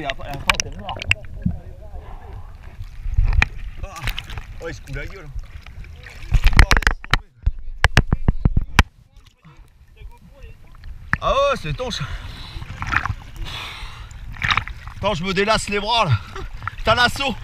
force après, la fin, t'es mort. Oh, il se coule la gueule. Ah ouais, c'est étanche. Attends, je me délasse les bras là. T'as l'assaut.